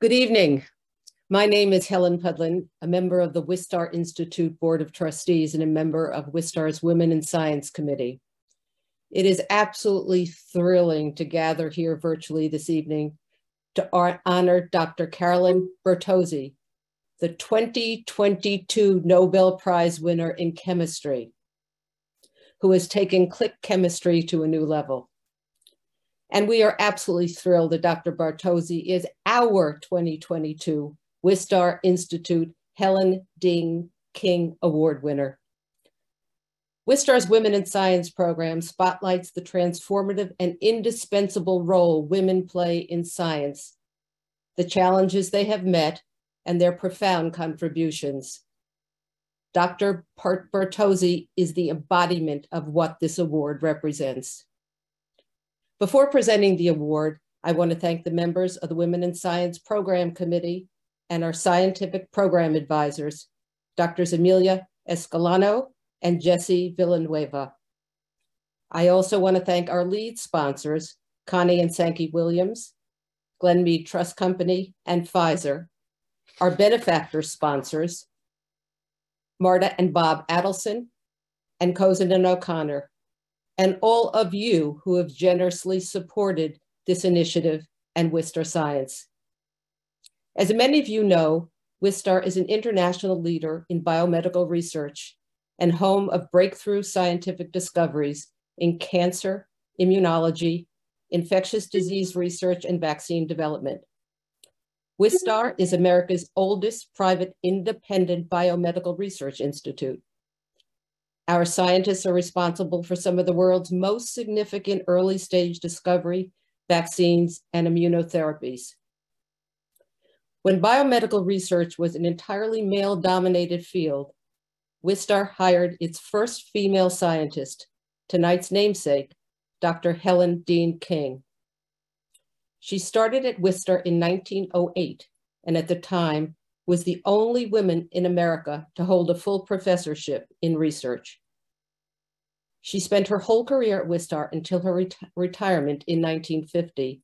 Good evening. My name is Helen Pudlin, a member of the Wistar Institute Board of Trustees and a member of Wistar's Women in Science Committee. It is absolutely thrilling to gather here virtually this evening to honor Dr. Carolyn Bertozzi, the 2022 Nobel Prize winner in chemistry, who has taken click chemistry to a new level. And we are absolutely thrilled that Dr. Bertozzi is our 2022 Wistar Institute Helen Dean King Award winner. Wistar's Women in Science program spotlights the transformative and indispensable role women play in science, the challenges they have met, and their profound contributions. Dr. Bertozzi is the embodiment of what this award represents. Before presenting the award, I want to thank the members of the Women in Science Program Committee and our scientific program advisors, Drs. Amelia Escalano and Jessie Villanueva. I also want to thank our lead sponsors, Connie and Sankey Williams, Glenmede Trust Company, and Pfizer, our benefactor sponsors, Marta and Bob Adelson, and Cozen and O'Connor, and all of you who have generously supported this initiative and Wistar Science. As many of you know, Wistar is an international leader in biomedical research and home of breakthrough scientific discoveries in cancer, immunology, infectious disease research, and vaccine development. Wistar is America's oldest private independent biomedical research institute. Our scientists are responsible for some of the world's most significant early stage discovery, vaccines, and immunotherapies. When biomedical research was an entirely male dominated field, Wistar hired its first female scientist, tonight's namesake, Dr. Helen Dean King. She started at Wistar in 1908, and at the time was the only woman in America to hold a full professorship in research. She spent her whole career at Wistar until her ret retirement in 1950,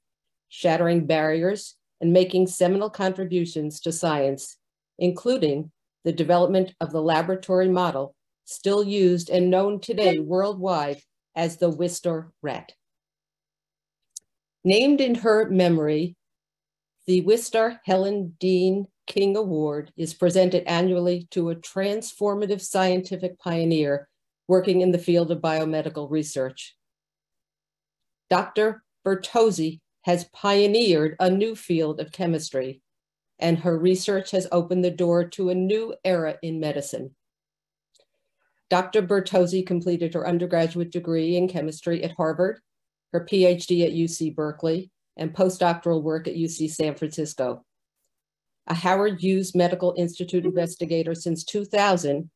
shattering barriers and making seminal contributions to science, including the development of the laboratory model still used and known today worldwide as the Wistar rat. Named in her memory, the Wistar Helen Dean King Award is presented annually to a transformative scientific pioneer working in the field of biomedical research. Dr. Bertozzi has pioneered a new field of chemistry, and her research has opened the door to a new era in medicine. Dr. Bertozzi completed her undergraduate degree in chemistry at Harvard her PhD at UC Berkeley, and postdoctoral work at UC San Francisco. A Howard Hughes Medical Institute mm-hmm. investigator since 2000,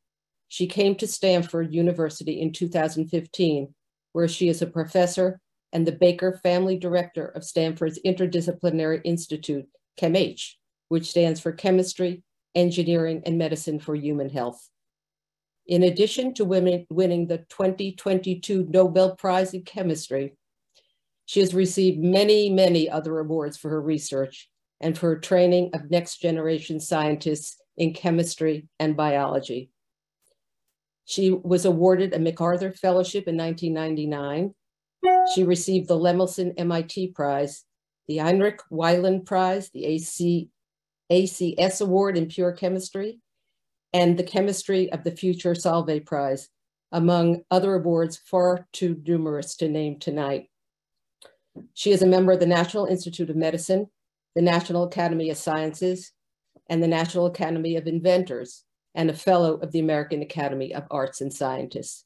she came to Stanford University in 2015, where she is a professor and the Baker Family Director of Stanford's Interdisciplinary Institute, ChemH, which stands for Chemistry, Engineering, and Medicine for Human Health. In addition to women winning the 2022 Nobel Prize in Chemistry, she has received many, many other awards for her research and for training of next generation scientists in chemistry and biology. She was awarded a MacArthur Fellowship in 1999. She received the Lemelson MIT Prize, the Heinrich Wieland Prize, the AC, ACS Award in Pure Chemistry, and the Chemistry of the Future Solvay Prize, among other awards far too numerous to name tonight. She is a member of the National Institute of Medicine, the National Academy of Sciences, and the National Academy of Inventors, and a fellow of the American Academy of Arts and Scientists.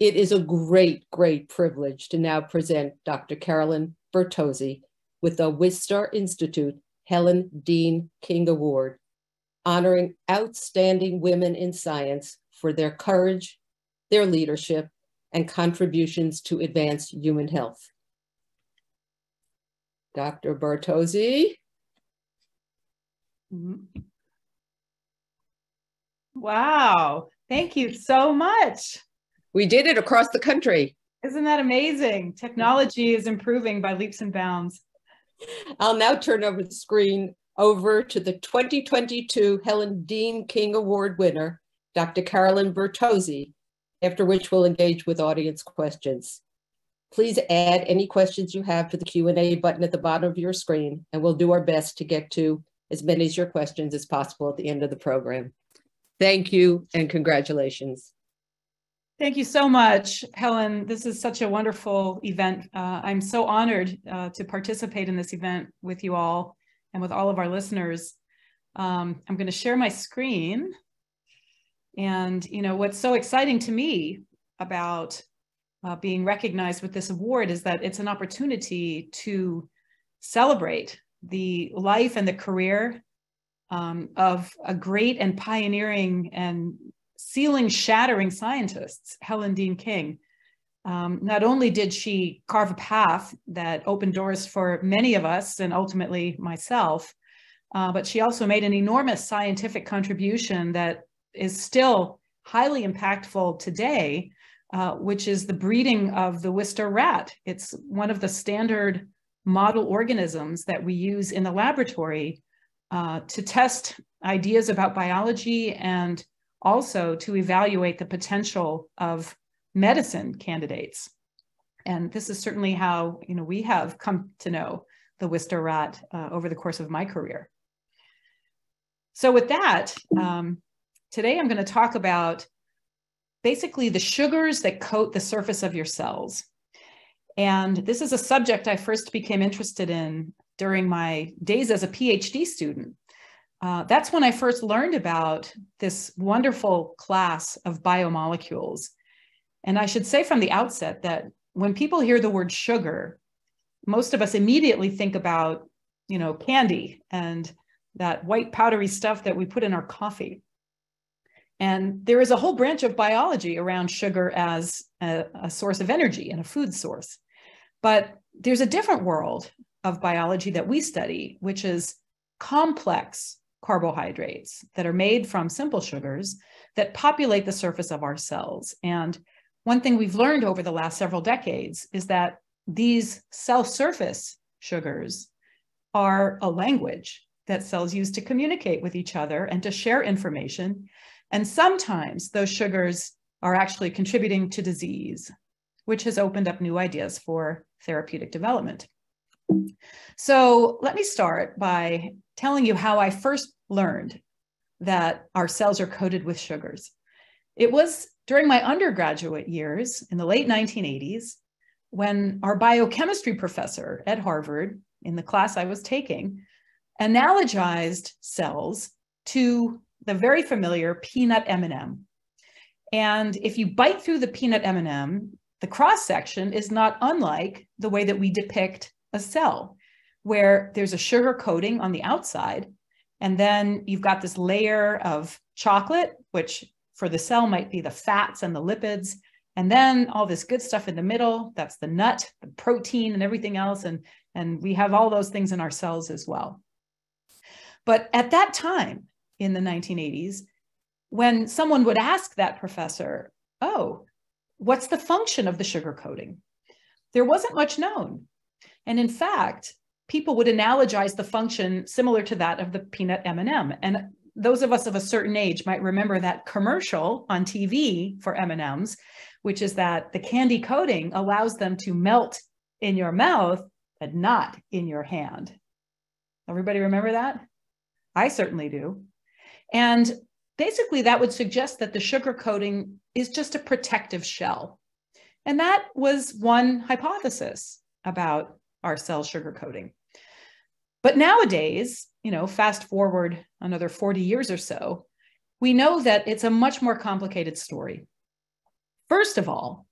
It is a great, great privilege to now present Dr. Carolyn Bertozzi with the Wistar Institute Helen Dean King Award, honoring outstanding women in science for their courage, their leadership, and contributions to advance human health. Dr. Bertozzi. Mm-hmm. Wow. Thank you so much. We did it across the country. Isn't that amazing? Technology is improving by leaps and bounds. I'll now turn over the screen over to the 2022 Helen Dean King Award winner, Dr. Carolyn Bertozzi, after which we'll engage with audience questions. Please add any questions you have to the Q&A button at the bottom of your screen, and we'll do our best to get to as many of your questions as possible at the end of the program. Thank you and congratulations. Thank you so much, Helen. This is such a wonderful event. Uh, I'm so honored uh, to participate in this event with you all and with all of our listeners. Um, I'm going to share my screen. And, you know, what's so exciting to me about uh, being recognized with this award is that it's an opportunity to celebrate the life and the career um, of a great and pioneering and ceiling shattering scientists, Helen Dean King. Um, not only did she carve a path that opened doors for many of us and ultimately myself, uh, but she also made an enormous scientific contribution that is still highly impactful today, uh, which is the breeding of the Wistar rat. It's one of the standard model organisms that we use in the laboratory uh, to test ideas about biology and also to evaluate the potential of medicine candidates. And this is certainly how you know we have come to know the Wistar rat uh, over the course of my career. So with that, um, today I'm going to talk about basically the sugars that coat the surface of your cells. And this is a subject I first became interested in during my days as a PhD student. Uh, that's when I first learned about this wonderful class of biomolecules. And I should say from the outset that when people hear the word sugar, most of us immediately think about, you know, candy and that white powdery stuff that we put in our coffee. And there is a whole branch of biology around sugar as a, a source of energy and a food source. But there's a different world of biology that we study, which is complex carbohydrates that are made from simple sugars that populate the surface of our cells. And one thing we've learned over the last several decades is that these cell surface sugars are a language that cells use to communicate with each other and to share information. And sometimes those sugars are actually contributing to disease, which has opened up new ideas for therapeutic development. So let me start by telling you how I first learned that our cells are coated with sugars. It was during my undergraduate years in the late 1980s when our biochemistry professor at Harvard, in the class I was taking, analogized cells to the very familiar peanut M&M. And if you bite through the peanut M&M, the cross section is not unlike the way that we depict a cell where there's a sugar coating on the outside. And then you've got this layer of chocolate, which for the cell might be the fats and the lipids. And then all this good stuff in the middle, that's the nut, the protein and everything else. And, and we have all those things in our cells as well. But at that time in the 1980s, when someone would ask that professor, oh, what's the function of the sugar coating? There wasn't much known. And in fact, people would analogize the function similar to that of the peanut M&M. And those of us of a certain age might remember that commercial on TV for M&Ms, which is that the candy coating allows them to melt in your mouth, but not in your hand. Everybody remember that? I certainly do. And basically that would suggest that the sugar coating is just a protective shell. And that was one hypothesis about our cell sugar coating. But nowadays, you know, fast forward another 40 years or so, we know that it's a much more complicated story. First of all,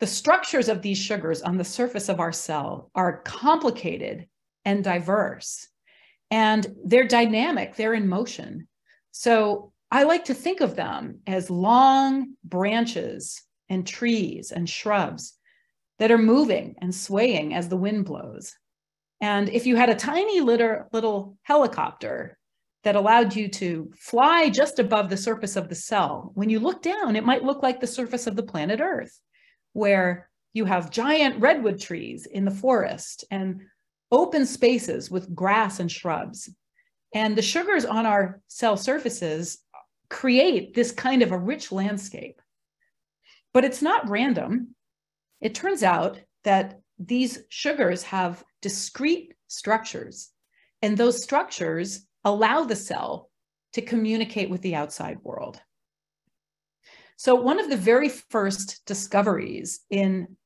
the structures of these sugars on the surface of our cell are complicated and diverse, and they're dynamic, they're in motion. So I like to think of them as long branches and trees and shrubs that are moving and swaying as the wind blows. And if you had a tiny little, little helicopter that allowed you to fly just above the surface of the cell, when you look down, it might look like the surface of the planet Earth, where you have giant redwood trees in the forest and open spaces with grass and shrubs. And the sugars on our cell surfaces create this kind of a rich landscape. But it's not random. It turns out that these sugars have discrete structures, and those structures allow the cell to communicate with the outside world. So, one of the very first discoveries in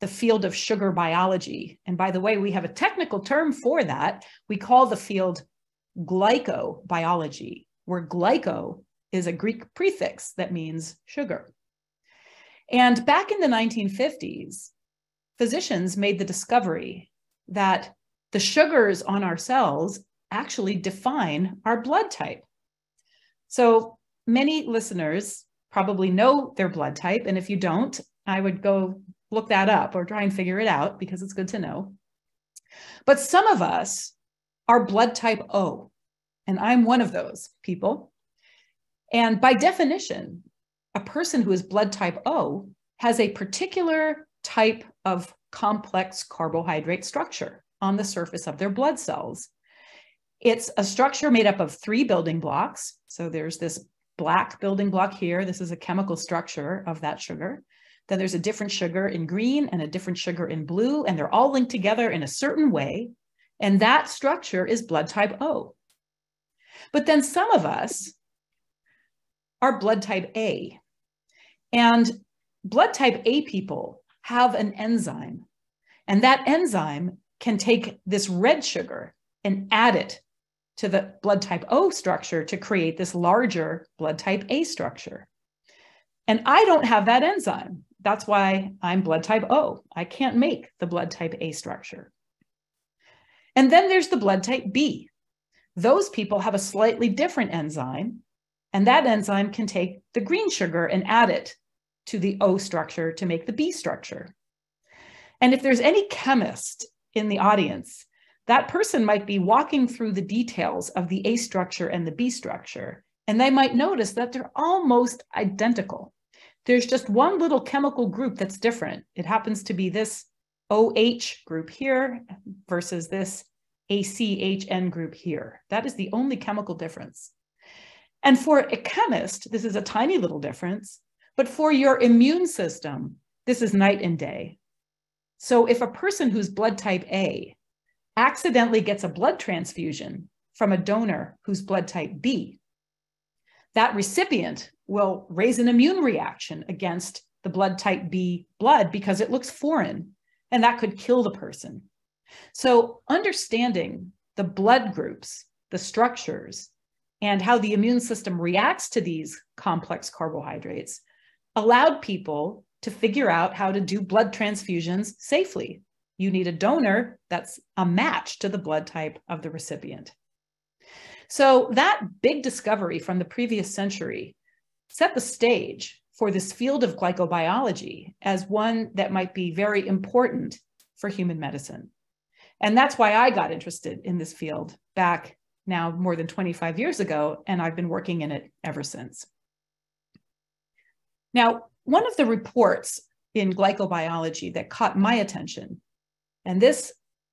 the field of sugar biology, and by the way, we have a technical term for that, we call the field glycobiology, where glyco is a Greek prefix that means sugar. And back in the 1950s, physicians made the discovery that the sugars on our cells actually define our blood type. So many listeners probably know their blood type. And if you don't, I would go look that up or try and figure it out because it's good to know. But some of us are blood type O, and I'm one of those people. And by definition, a person who is blood type O has a particular type of complex carbohydrate structure on the surface of their blood cells. It's a structure made up of three building blocks. So there's this black building block here. This is a chemical structure of that sugar. Then there's a different sugar in green and a different sugar in blue, and they're all linked together in a certain way. And that structure is blood type O. But then some of us are blood type A. And blood type A people have an enzyme, and that enzyme can take this red sugar and add it to the blood type O structure to create this larger blood type A structure. And I don't have that enzyme. That's why I'm blood type O. I can't make the blood type A structure. And then there's the blood type B. Those people have a slightly different enzyme, and that enzyme can take the green sugar and add it to the O structure to make the B structure. And if there's any chemist in the audience, that person might be walking through the details of the A structure and the B structure, and they might notice that they're almost identical. There's just one little chemical group that's different. It happens to be this OH group here versus this ACHN group here. That is the only chemical difference. And for a chemist, this is a tiny little difference, but for your immune system, this is night and day. So if a person who's blood type A accidentally gets a blood transfusion from a donor who's blood type B, that recipient will raise an immune reaction against the blood type B blood because it looks foreign and that could kill the person. So, understanding the blood groups, the structures, and how the immune system reacts to these complex carbohydrates allowed people to figure out how to do blood transfusions safely. You need a donor that's a match to the blood type of the recipient. So, that big discovery from the previous century set the stage for this field of glycobiology as one that might be very important for human medicine. And that's why I got interested in this field back now more than 25 years ago, and I've been working in it ever since. Now, one of the reports in glycobiology that caught my attention, and this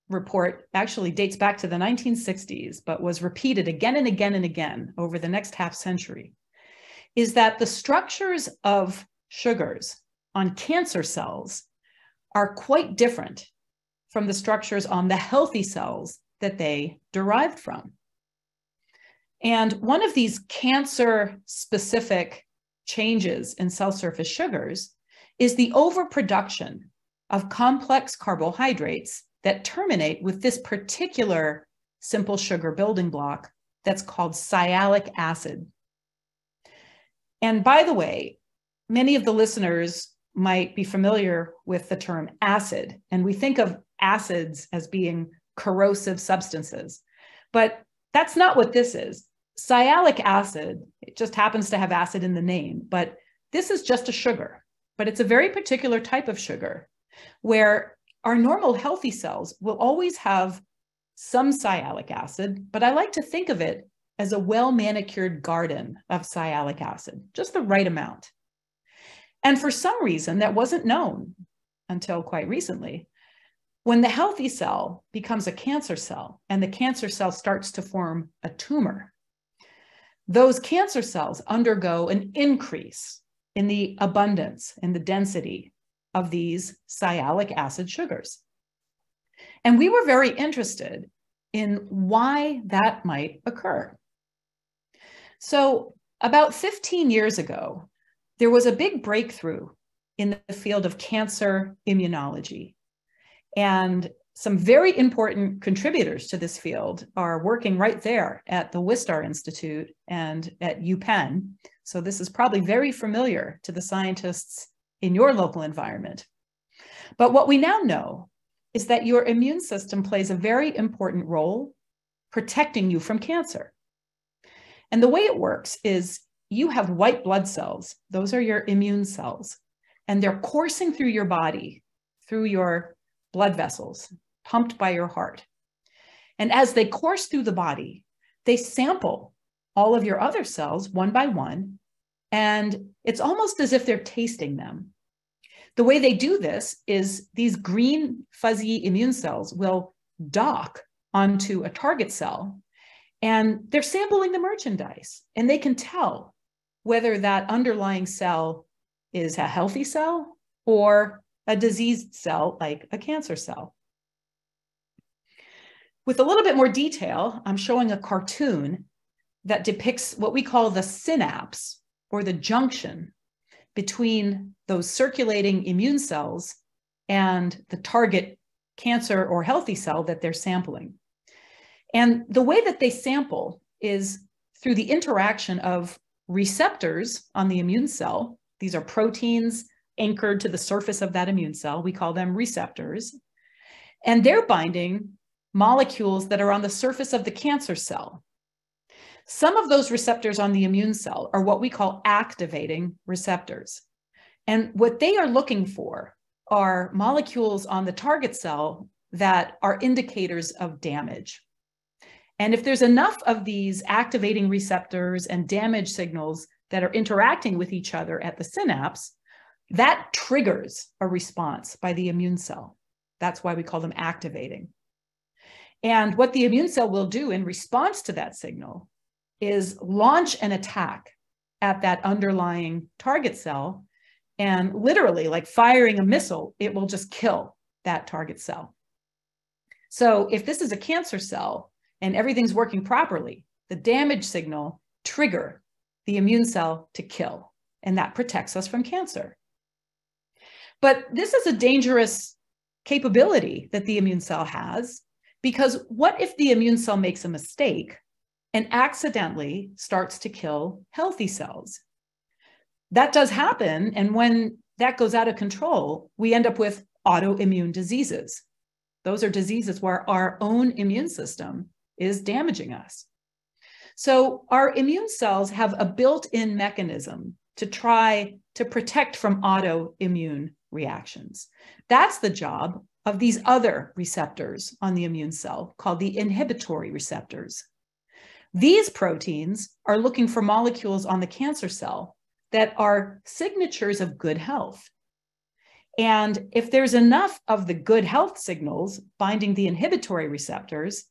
report actually dates back to the 1960s, but was repeated again and again and again over the next half century, is that the structures of sugars on cancer cells are quite different from the structures on the healthy cells that they derived from. And one of these cancer specific changes in cell surface sugars is the overproduction of complex carbohydrates that terminate with this particular simple sugar building block that's called sialic acid. And by the way, many of the listeners might be familiar with the term acid, and we think of acids as being corrosive substances. But that's not what this is. Sialic acid, it just happens to have acid in the name, but this is just a sugar, but it's a very particular type of sugar where our normal healthy cells will always have some sialic acid, but I like to think of it as a well manicured garden of sialic acid, just the right amount. And for some reason that wasn't known until quite recently, When the healthy cell becomes a cancer cell and the cancer cell starts to form a tumor, those cancer cells undergo an increase in the abundance and the density of these sialic acid sugars. And we were very interested in why that might occur. So, about 15 years ago, there was a big breakthrough in the field of cancer immunology. And some very important contributors to this field are working right there at the Wistar Institute and at UPenn. So this is probably very familiar to the scientists in your local environment. But what we now know is that your immune system plays a very important role protecting you from cancer. And the way it works is you have white blood cells, those are your immune cells, and they're coursing through your body, through your blood vessels, pumped by your heart. And as they course through the body, they sample all of your other cells one by one. And it's almost as if they're tasting them. The way they do this is these green fuzzy immune cells will dock onto a target cell and they're sampling the merchandise and they can tell whether that underlying cell is a healthy cell or a diseased cell like a cancer cell. With a little bit more detail, I'm showing a cartoon that depicts what we call the synapse or the junction between those circulating immune cells and the target cancer or healthy cell that they're sampling. And the way that they sample is through the interaction of receptors on the immune cell. These are proteins anchored to the surface of that immune cell. We call them receptors. And they're binding molecules that are on the surface of the cancer cell. Some of those receptors on the immune cell are what we call activating receptors. And what they are looking for are molecules on the target cell that are indicators of damage. And if there's enough of these activating receptors and damage signals that are interacting with each other at the synapse, that triggers a response by the immune cell. That's why we call them activating. And what the immune cell will do in response to that signal is launch an attack at that underlying target cell. And literally, like firing a missile, it will just kill that target cell. So if this is a cancer cell and everything's working properly, the damage signal trigger the immune cell to kill, and that protects us from cancer. But this is a dangerous capability that the immune cell has because what if the immune cell makes a mistake and accidentally starts to kill healthy cells? That does happen. And when that goes out of control, we end up with autoimmune diseases. Those are diseases where our own immune system is damaging us. So, our immune cells have a built in mechanism to try to protect from autoimmune reactions. That's the job of these other receptors on the immune cell called the inhibitory receptors. These proteins are looking for molecules on the cancer cell that are signatures of good health. And if there's enough of the good health signals binding the inhibitory receptors,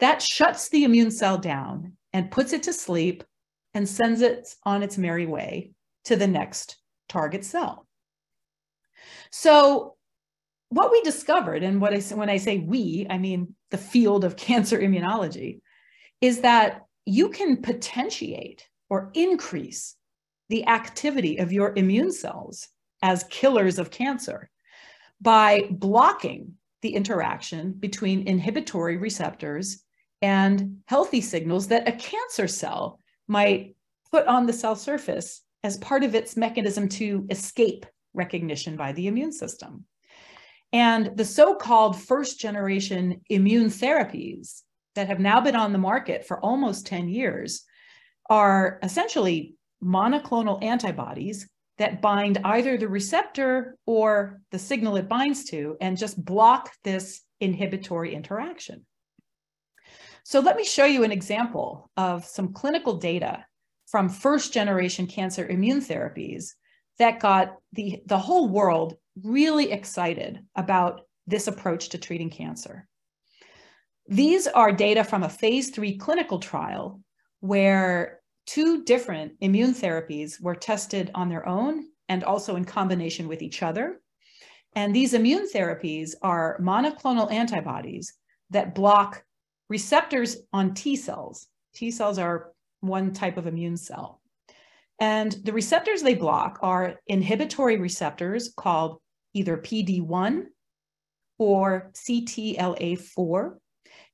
that shuts the immune cell down and puts it to sleep and sends it on its merry way to the next target cell. So what we discovered, and what I when I say we, I mean the field of cancer immunology, is that you can potentiate or increase the activity of your immune cells as killers of cancer by blocking the interaction between inhibitory receptors and healthy signals that a cancer cell might put on the cell surface as part of its mechanism to escape recognition by the immune system. And the so called first generation immune therapies that have now been on the market for almost 10 years are essentially monoclonal antibodies that bind either the receptor or the signal it binds to and just block this inhibitory interaction. So let me show you an example of some clinical data from first generation cancer immune therapies that got the, the whole world really excited about this approach to treating cancer. These are data from a phase three clinical trial where two different immune therapies were tested on their own and also in combination with each other. And these immune therapies are monoclonal antibodies that block receptors on T cells. T cells are one type of immune cell. And the receptors they block are inhibitory receptors called either PD1 or CTLA4.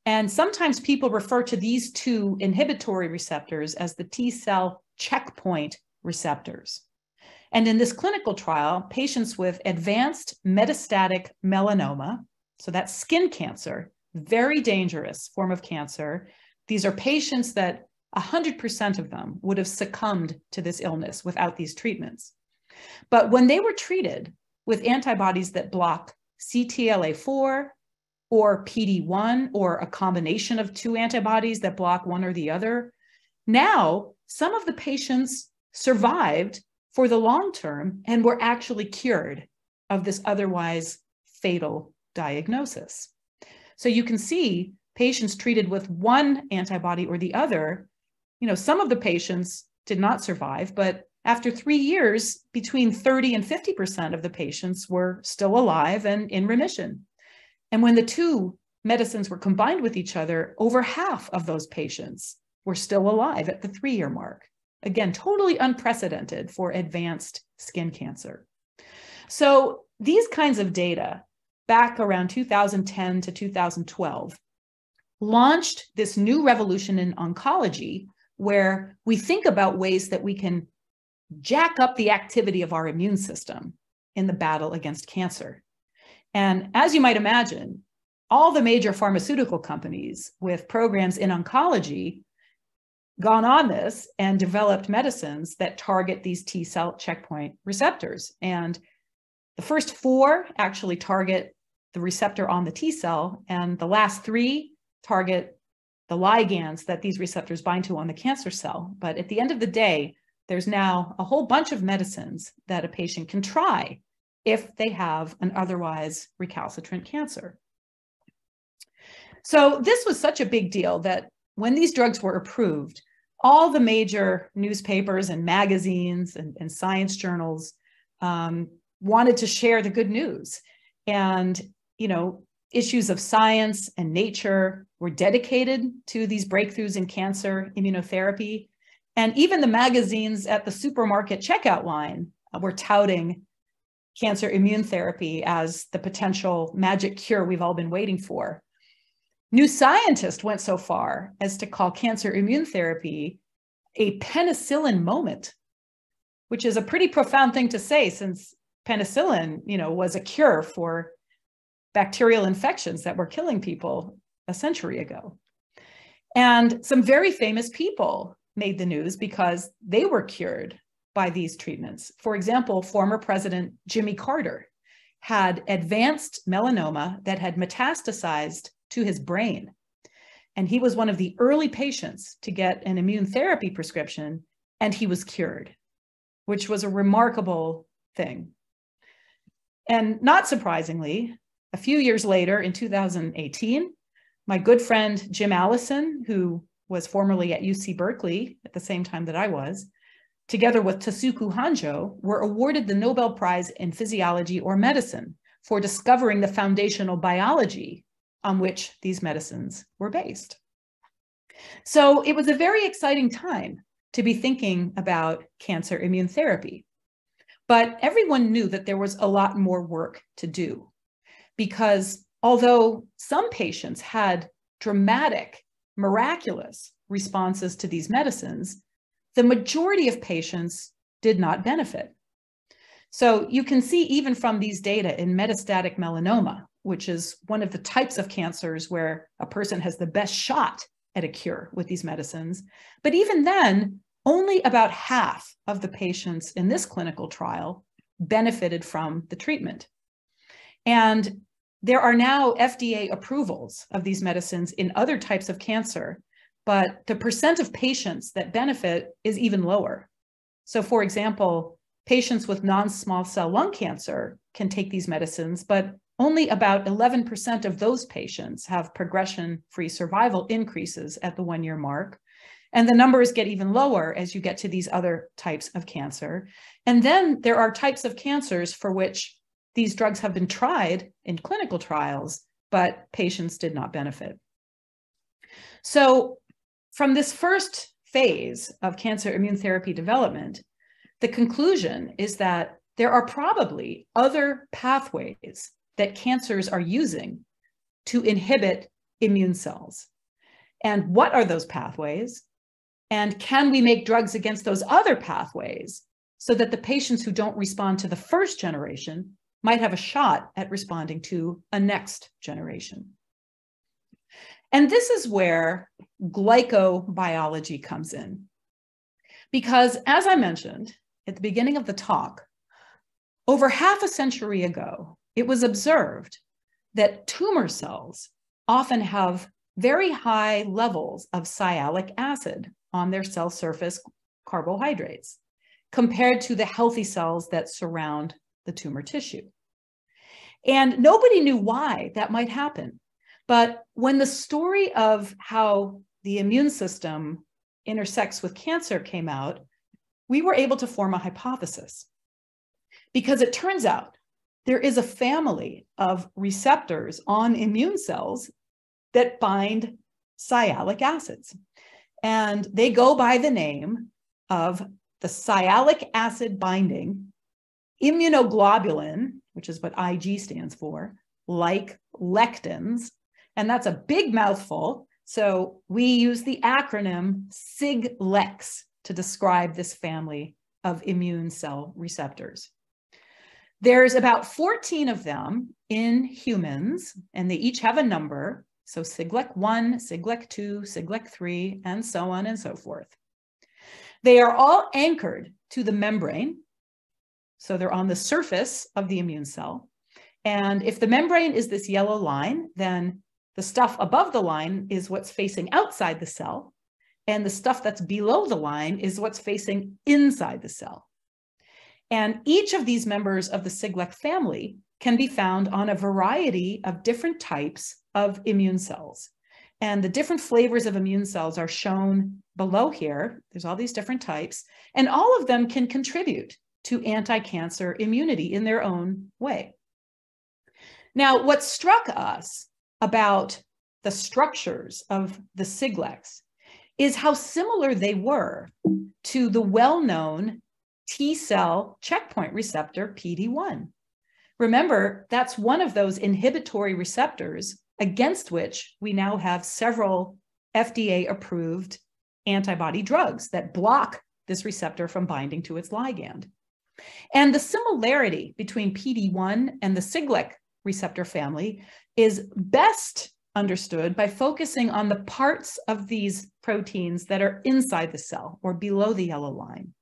And sometimes people refer to these two inhibitory receptors as the T cell checkpoint receptors. And in this clinical trial, patients with advanced metastatic melanoma, so that's skin cancer, very dangerous form of cancer. These are patients that 100% of them would have succumbed to this illness without these treatments. But when they were treated with antibodies that block CTLA4 or PD1 or a combination of two antibodies that block one or the other, now some of the patients survived for the long term and were actually cured of this otherwise fatal diagnosis. So you can see patients treated with one antibody or the other, you know, some of the patients did not survive, but after three years, between 30 and 50% of the patients were still alive and in remission. And when the two medicines were combined with each other, over half of those patients were still alive at the three year mark. Again, totally unprecedented for advanced skin cancer. So these kinds of data back around 2010 to 2012 launched this new revolution in oncology where we think about ways that we can jack up the activity of our immune system in the battle against cancer. And as you might imagine, all the major pharmaceutical companies with programs in oncology gone on this and developed medicines that target these T cell checkpoint receptors. And the first four actually target the receptor on the T cell, and the last three target the ligands that these receptors bind to on the cancer cell. But at the end of the day, there's now a whole bunch of medicines that a patient can try if they have an otherwise recalcitrant cancer. So this was such a big deal that when these drugs were approved, all the major newspapers and magazines and, and science journals um, wanted to share the good news. And, you know, issues of science and nature were dedicated to these breakthroughs in cancer immunotherapy. And even the magazines at the supermarket checkout line were touting cancer immune therapy as the potential magic cure we've all been waiting for. New Scientist went so far as to call cancer immune therapy a penicillin moment, which is a pretty profound thing to say since penicillin, you know, was a cure for bacterial infections that were killing people a century ago. And some very famous people made the news because they were cured by these treatments. For example, former President Jimmy Carter had advanced melanoma that had metastasized to his brain. And he was one of the early patients to get an immune therapy prescription, and he was cured, which was a remarkable thing. And not surprisingly, a few years later in 2018, my good friend Jim Allison, who was formerly at UC Berkeley at the same time that I was, together with Tasuku Honjo, were awarded the Nobel Prize in Physiology or Medicine for discovering the foundational biology on which these medicines were based. So it was a very exciting time to be thinking about cancer immune therapy. But everyone knew that there was a lot more work to do because although some patients had dramatic, miraculous responses to these medicines, the majority of patients did not benefit. So you can see even from these data in metastatic melanoma, which is one of the types of cancers where a person has the best shot at a cure with these medicines. But even then, only about half of the patients in this clinical trial benefited from the treatment. And there are now FDA approvals of these medicines in other types of cancer, but the percent of patients that benefit is even lower. So, for example, patients with non small cell lung cancer can take these medicines, but only about 11% of those patients have progression free survival increases at the one year mark. And the numbers get even lower as you get to these other types of cancer. And then there are types of cancers for which these drugs have been tried in clinical trials, but patients did not benefit. So, from this first phase of cancer immune therapy development, the conclusion is that there are probably other pathways that cancers are using to inhibit immune cells. And what are those pathways? And can we make drugs against those other pathways so that the patients who don't respond to the first generation might have a shot at responding to a next generation? And this is where glycobiology comes in. Because as I mentioned at the beginning of the talk, over half a century ago, it was observed that tumor cells often have very high levels of sialic acid on their cell surface carbohydrates compared to the healthy cells that surround the tumor tissue. And nobody knew why that might happen. But when the story of how the immune system intersects with cancer came out, we were able to form a hypothesis. Because it turns out there is a family of receptors on immune cells that bind sialic acids. And they go by the name of the sialic acid binding immunoglobulin, which is what IG stands for, like lectins. And that's a big mouthful. So we use the acronym Siglecs to describe this family of immune cell receptors. There's about 14 of them in humans, and they each have a number. So Siglec 1, Siglec 2, Siglec 3, and so on and so forth. They are all anchored to the membrane. So they're on the surface of the immune cell. And if the membrane is this yellow line, then the stuff above the line is what's facing outside the cell. And the stuff that's below the line is what's facing inside the cell. And each of these members of the Siglec family can be found on a variety of different types of immune cells. And the different flavors of immune cells are shown below here. There's all these different types, and all of them can contribute to anti-cancer immunity in their own way. Now, what struck us about the structures of the Siglecs is how similar they were to the well-known T cell checkpoint receptor PD1. Remember, that's one of those inhibitory receptors against which we now have several FDA approved antibody drugs that block this receptor from binding to its ligand. And the similarity between PD1 and the Siglec receptor family is best understood by focusing on the parts of these proteins that are inside the cell or below the yellow line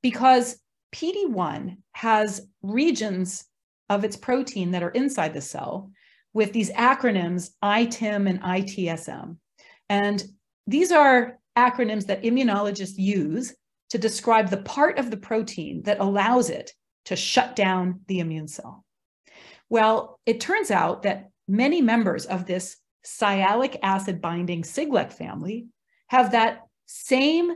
because PD1 has regions of its protein that are inside the cell with these acronyms ITIM and ITSM. And these are acronyms that immunologists use to describe the part of the protein that allows it to shut down the immune cell. Well, it turns out that many members of this sialic acid binding Siglec family have that same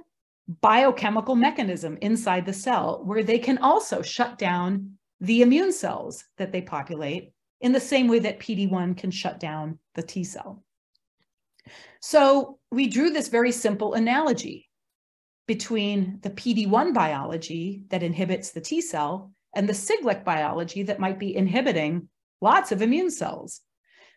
biochemical mechanism inside the cell where they can also shut down the immune cells that they populate in the same way that PD1 can shut down the T cell. So we drew this very simple analogy between the PD1 biology that inhibits the T cell and the Siglec biology that might be inhibiting lots of immune cells.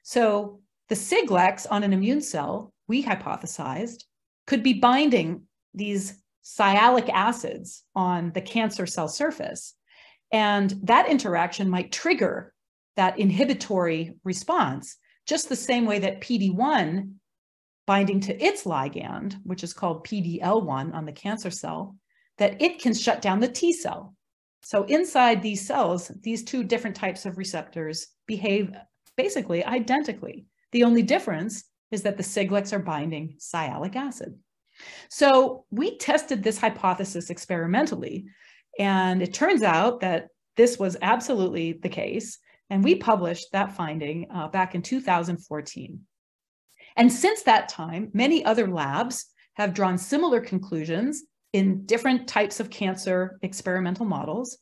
So the Siglecs on an immune cell, we hypothesized, could be binding these sialic acids on the cancer cell surface. And that interaction might trigger that inhibitory response, just the same way that PD1 binding to its ligand, which is called PDL1 on the cancer cell, that it can shut down the T cell. So inside these cells, these two different types of receptors behave basically identically. The only difference is that the Siglecs are binding sialic acid. So we tested this hypothesis experimentally, and it turns out that this was absolutely the case. And we published that finding uh, back in 2014. And since that time, many other labs have drawn similar conclusions in different types of cancer experimental models.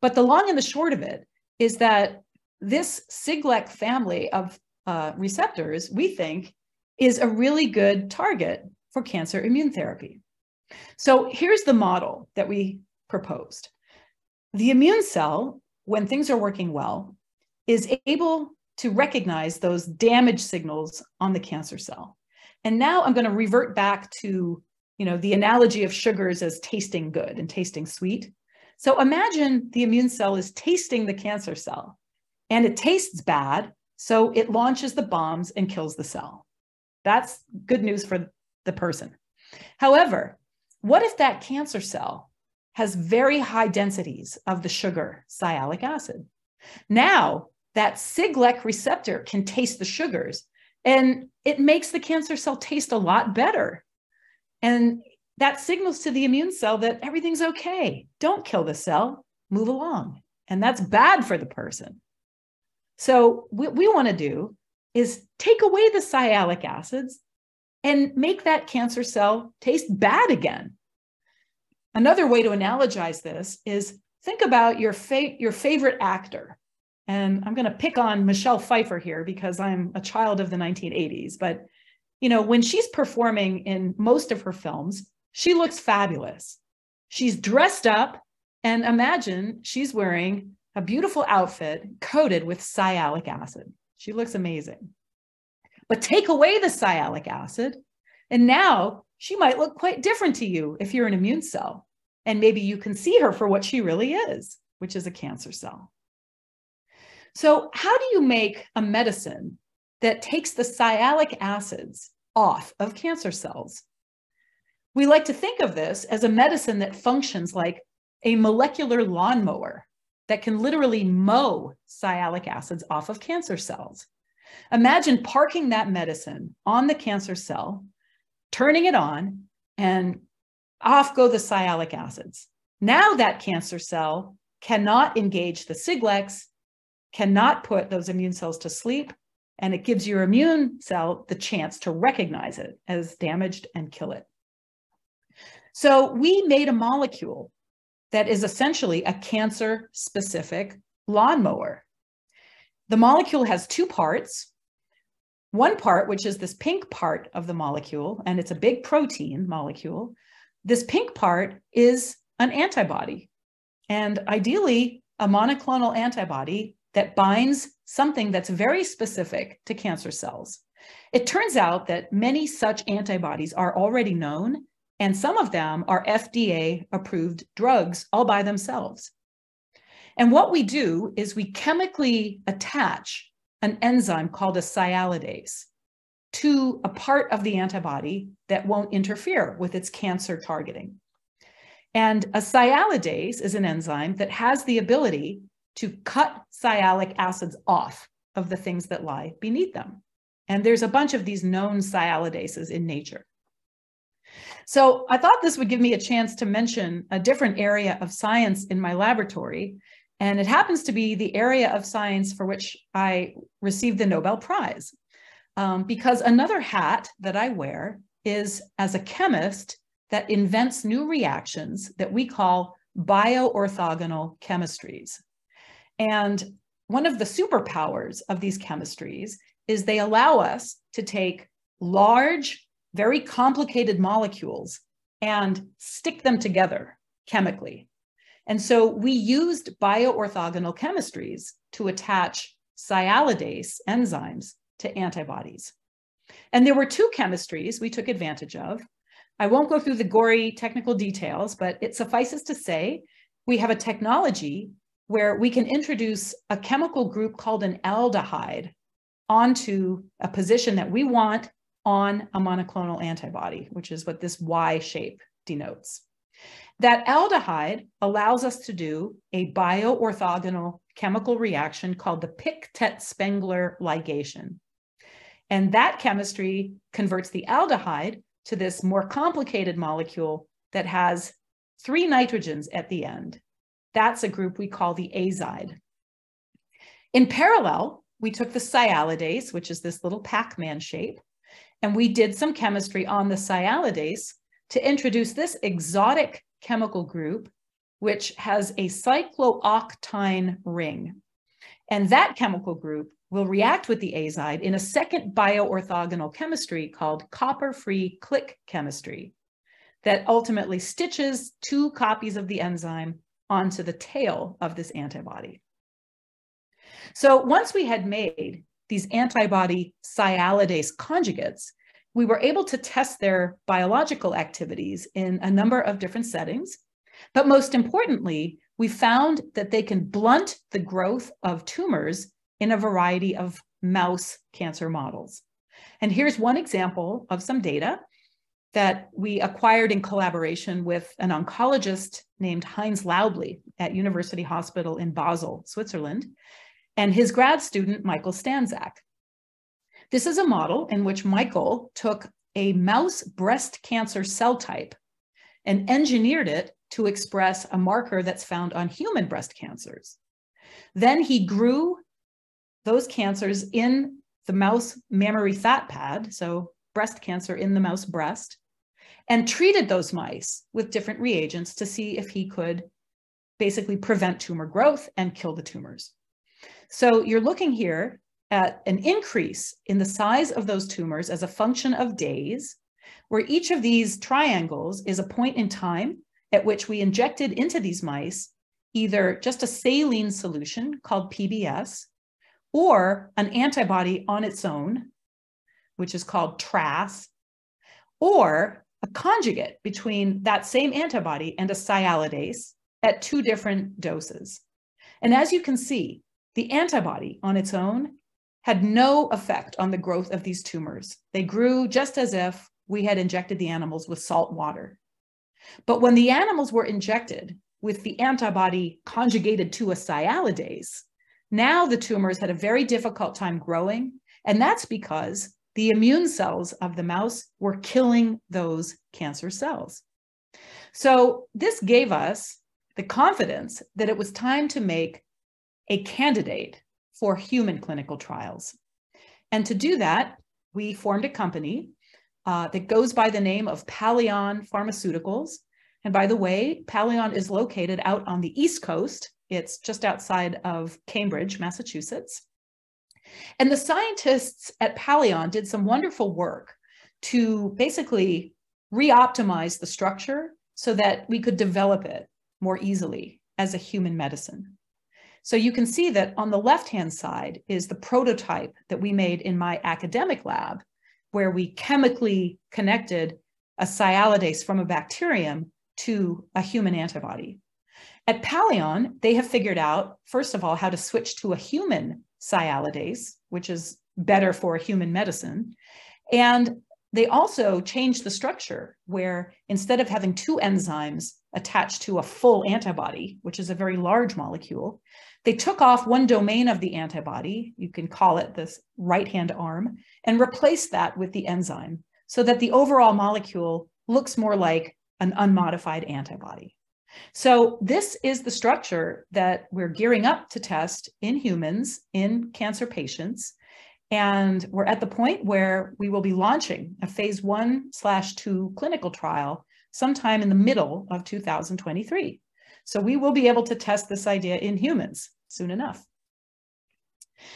But the long and the short of it is that this Siglec family of uh, receptors, we think, is a really good target for cancer immune therapy. So here's the model that we proposed. The immune cell, when things are working well, is able to recognize those damage signals on the cancer cell. And now I'm going to revert back to, you know, the analogy of sugars as tasting good and tasting sweet. So imagine the immune cell is tasting the cancer cell and it tastes bad, so it launches the bombs and kills the cell. That's good news for the person. However, what if that cancer cell has very high densities of the sugar sialic acid? Now, that Siglec receptor can taste the sugars and it makes the cancer cell taste a lot better. And that signals to the immune cell that everything's okay. Don't kill the cell, move along. And that's bad for the person. So, what we want to do is take away the sialic acids and make that cancer cell taste bad again. Another way to analogize this is think about your, fa- your favorite actor. And I'm going to pick on Michelle Pfeiffer here because I'm a child of the 1980s. But, you know, when she's performing in most of her films, she looks fabulous. She's dressed up, and imagine she's wearing a beautiful outfit coated with sialic acid. She looks amazing. But take away the sialic acid, and now she might look quite different to you if you're an immune cell. And maybe you can see her for what she really is, which is a cancer cell. So, how do you make a medicine that takes the sialic acids off of cancer cells? We like to think of this as a medicine that functions like a molecular lawnmower that can literally mow sialic acids off of cancer cells. Imagine parking that medicine on the cancer cell, turning it on, and off go the sialic acids. Now that cancer cell cannot engage the Siglecs cannot put those immune cells to sleep, and it gives your immune cell the chance to recognize it as damaged and kill it. So we made a molecule that is essentially a cancer specific lawnmower. The molecule has two parts. One part, which is this pink part of the molecule, and it's a big protein molecule. This pink part is an antibody, and ideally, a monoclonal antibody that binds something that's very specific to cancer cells. It turns out that many such antibodies are already known, and some of them are FDA approved drugs all by themselves. And what we do is we chemically attach an enzyme called a sialidase to a part of the antibody that won't interfere with its cancer targeting. And a sialidase is an enzyme that has the ability to cut sialic acids off of the things that lie beneath them. And there's a bunch of these known sialidases in nature. So I thought this would give me a chance to mention a different area of science in my laboratory. And it happens to be the area of science for which I received the Nobel Prize. Um, because another hat that I wear is as a chemist that invents new reactions that we call bioorthogonal chemistries. And one of the superpowers of these chemistries is they allow us to take large, very complicated molecules and stick them together chemically. And so we used bioorthogonal chemistries to attach sialidase enzymes to antibodies. And there were two chemistries we took advantage of. I won't go through the gory technical details, but it suffices to say we have a technology where we can introduce a chemical group called an aldehyde onto a position that we want on a monoclonal antibody, which is what this Y shape denotes. That aldehyde allows us to do a bioorthogonal chemical reaction called the Pictet-Spengler ligation. And that chemistry converts the aldehyde to this more complicated molecule that has three nitrogens at the end. That's a group we call the azide. In parallel, we took the sialidase, which is this little Pac-Man shape, and we did some chemistry on the sialidase to introduce this exotic chemical group, which has a cyclooctine ring. And that chemical group will react with the azide in a second bioorthogonal chemistry called copper-free click chemistry that ultimately stitches two copies of the enzyme onto the tail of this antibody. So once we had made these antibody sialidase conjugates, we were able to test their biological activities in a number of different settings. But most importantly, we found that they can blunt the growth of tumors in a variety of mouse cancer models. And here's one example of some data that we acquired in collaboration with an oncologist named Heinz Laubli at University Hospital in Basel, Switzerland, and his grad student, Michael Stanczak. This is a model in which Michael took a mouse breast cancer cell type and engineered it to express a marker that's found on human breast cancers. Then he grew those cancers in the mouse mammary fat pad, so breast cancer in the mouse breast, and treated those mice with different reagents to see if he could basically prevent tumor growth and kill the tumors. So you're looking here at an increase in the size of those tumors as a function of days, where each of these triangles is a point in time at which we injected into these mice either just a saline solution called PBS or an antibody on its own, which is called TRAS, or a conjugate between that same antibody and a sialidase at two different doses. And as you can see, the antibody on its own had no effect on the growth of these tumors. They grew just as if we had injected the animals with salt water. But when the animals were injected with the antibody conjugated to a sialidase, now the tumors had a very difficult time growing. And that's because the immune cells of the mouse were killing those cancer cells. So this gave us the confidence that it was time to make a candidate for human clinical trials. And to do that, we formed a company uh, that goes by the name of Paleon Pharmaceuticals. And by the way, Paleon is located out on the East Coast. It's just outside of Cambridge, Massachusetts. And the scientists at Paleon did some wonderful work to basically re-optimize the structure so that we could develop it more easily as a human medicine. So you can see that on the left-hand side is the prototype that we made in my academic lab, where we chemically connected a sialidase from a bacterium to a human antibody. At Paleon, they have figured out, first of all, how to switch to a human sialidase, which is better for human medicine. And they also changed the structure where instead of having two enzymes attached to a full antibody, which is a very large molecule, they took off one domain of the antibody, you can call it this right-hand arm, and replaced that with the enzyme so that the overall molecule looks more like an unmodified antibody. So this is the structure that we're gearing up to test in humans, in cancer patients. And we're at the point where we will be launching a phase one slash two clinical trial sometime in the middle of 2023. So we will be able to test this idea in humans soon enough.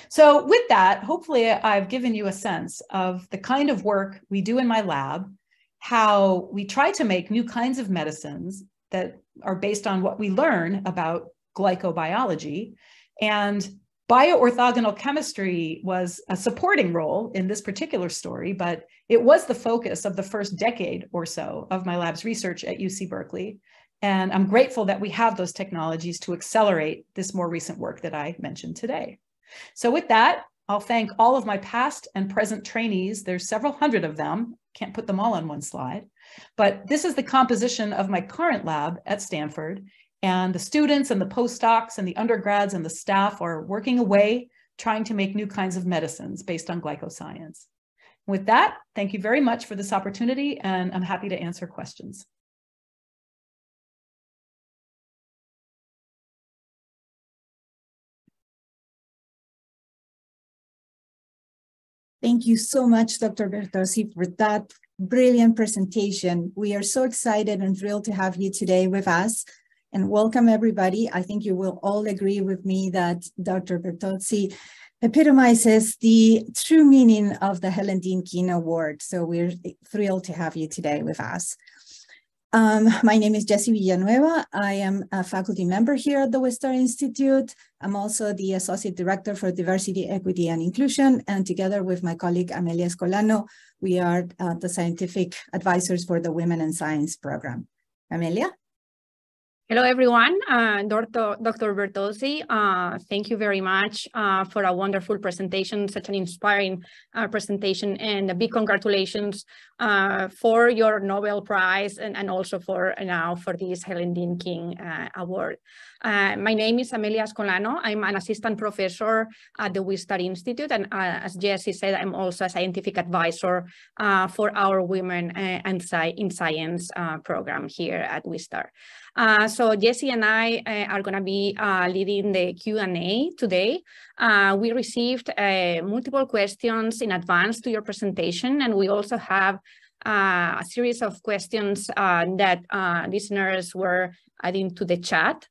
So with that, hopefully I've given you a sense of the kind of work we do in my lab, how we try to make new kinds of medicines that are based on what we learn about glycobiology. And bioorthogonal chemistry was a supporting role in this particular story, but it was the focus of the first decade or so of my lab's research at UC Berkeley. And I'm grateful that we have those technologies to accelerate this more recent work that I mentioned today. So with that, I'll thank all of my past and present trainees. There's several hundred of them. Can't put them all on one slide. But this is the composition of my current lab at Stanford. And the students and the postdocs and the undergrads and the staff are working away trying to make new kinds of medicines based on glycoscience. With that, thank you very much for this opportunity, and I'm happy to answer questions. Thank you so much, Dr. Bertozzi, for that brilliant presentation. We are so excited and thrilled to have you today with us and welcome everybody. I think you will all agree with me that Dr. Bertozzi epitomizes the true meaning of the Helen Dean King Award. So we're thrilled to have you today with us. Um, my name is Jessie Villanueva. I am a faculty member here at the Wistar Institute. I'm also the Associate Director for Diversity, Equity, and Inclusion. And together with my colleague Amelia Escolano, we are uh, the scientific advisors for the Women in Science program. Amelia? Hello, everyone. Uh, Dr. Dr. Bertozzi, uh, thank you very much uh, for a wonderful presentation, such an inspiring uh, presentation, and a big congratulations uh, for your Nobel Prize and, and also for now for this Helen Dean King uh, Award. my name is Amelia Escolano. I'm an assistant professor at the Wistar Institute, and as Jesse said, I'm also a scientific advisor for our Women and Sci in Science program here at Wistar. Uh, so Jesse and I uh, are going to be uh, leading the Q&A today. Uh, we received uh, multiple questions in advance to your presentation, and we also have a series of questions that listeners were adding to the chat.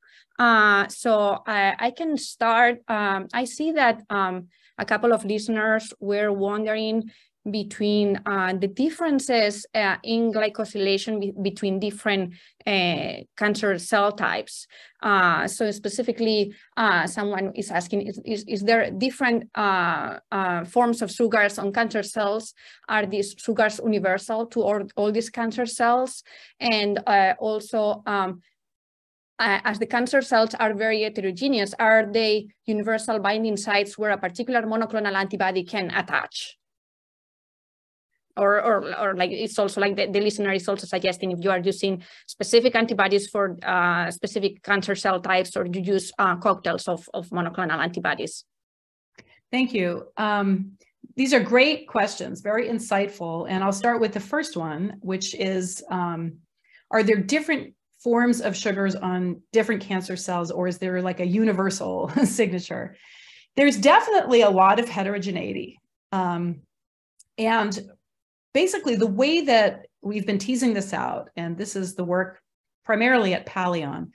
so I can start. Um, I see that um, a couple of listeners were wondering between uh, the differences uh, in glycosylation be between different uh, cancer cell types. Uh, so specifically, uh, someone is asking, is, is, is there different uh, forms of sugars on cancer cells? Are these sugars universal to all, all these cancer cells? And also, um, as the cancer cells are very heterogeneous, are they universal binding sites where a particular monoclonal antibody can attach? Or, or, or like it's also like the, the listener is also suggesting if you are using specific antibodies for uh, specific cancer cell types or you use uh, cocktails of, of monoclonal antibodies. Thank you. Um, these are great questions, very insightful. And I'll start with the first one, which is, um, are there different forms of sugars on different cancer cells, or is there like a universal signature? There's definitely a lot of heterogeneity. Um, and basically the way that we've been teasing this out, and this is the work primarily at Palion,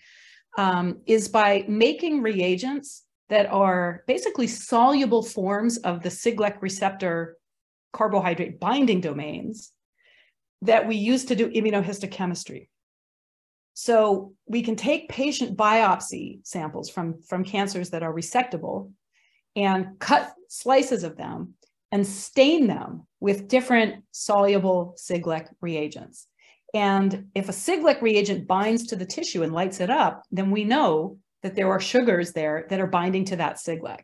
um, is by making reagents that are basically soluble forms of the Siglec receptor carbohydrate binding domains that we use to do immunohistochemistry. So we can take patient biopsy samples from, from cancers that are resectable and cut slices of them and stain them with different soluble Siglec reagents. And if a Siglec reagent binds to the tissue and lights it up, then we know that there are sugars there that are binding to that Siglec.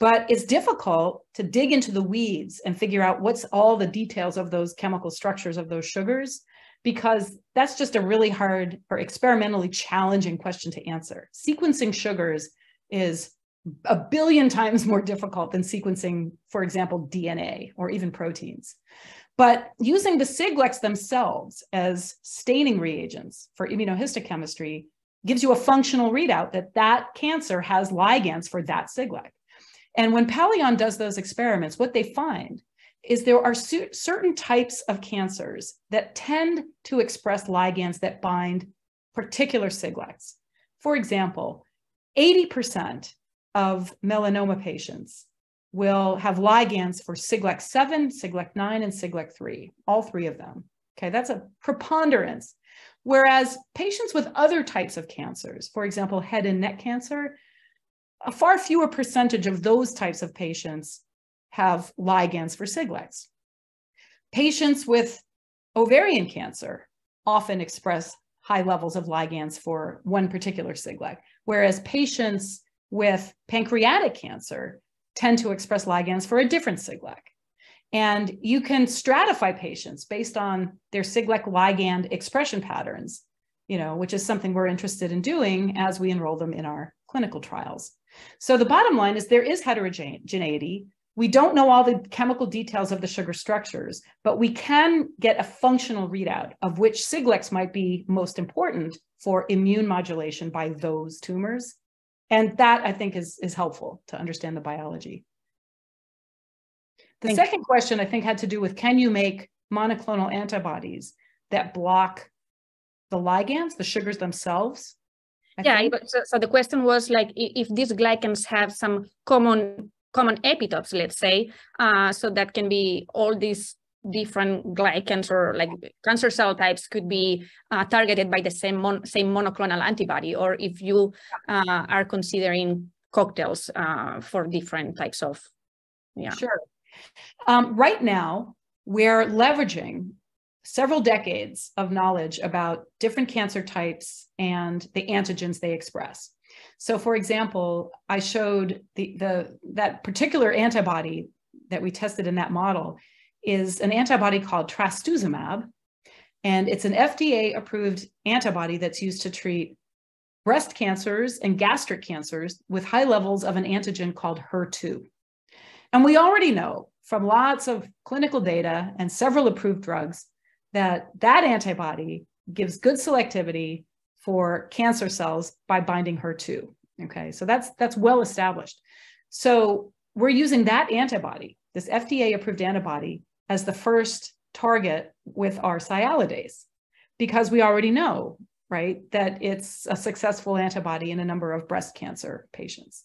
But it's difficult to dig into the weeds and figure out what's all the details of those chemical structures of those sugars, because that's just a really hard or experimentally challenging question to answer. Sequencing sugars is a billion times more difficult than sequencing, for example, DNA or even proteins. But using the Siglecs themselves as staining reagents for immunohistochemistry gives you a functional readout that that cancer has ligands for that Siglec. And when Palion does those experiments, what they find is there are certain types of cancers that tend to express ligands that bind particular Siglecs. For example, 80% of melanoma patients will have ligands for Siglec7, Siglec9, and Siglec3, all three of them. Okay, that's a preponderance. Whereas patients with other types of cancers, for example, head and neck cancer, a far fewer percentage of those types of patients have ligands for Siglecs. Patients with ovarian cancer often express high levels of ligands for one particular Siglec, whereas patients with pancreatic cancer tend to express ligands for a different Siglec. And you can stratify patients based on their Siglec ligand expression patterns, you know, which is something we're interested in doing as we enroll them in our clinical trials. So the bottom line is there is heterogeneity. We don't know all the chemical details of the sugar structures, but we can get a functional readout of which Siglecs might be most important for immune modulation by those tumors and that I think is, is helpful to understand the biology. The Thank second question I think had to do with can you make monoclonal antibodies that block the ligands, the sugars themselves? I yeah, think? so, so the question was like if these glycans have some common common epitopes, let's say, uh, so that can be all these different glycans or like cancer cell types could be uh, targeted by the same mon- same monoclonal antibody, or if you uh, are considering cocktails uh, for different types of yeah. Sure. Um, right now, we're leveraging several decades of knowledge about different cancer types and the antigens they express. So, for example, I showed the, the that particular antibody that we tested in that model is an antibody called trastuzumab, and it's an FDA-approved antibody that's used to treat breast cancers and gastric cancers with high levels of an antigen called HER2. And we already know from lots of clinical data and several approved drugs that that antibody gives good selectivity for cancer cells by binding HER2. Okay, so that's that's well established. So we're using that antibody, this FDA approved antibody, as the first target with our sialidase because we already know, right, that it's a successful antibody in a number of breast cancer patients.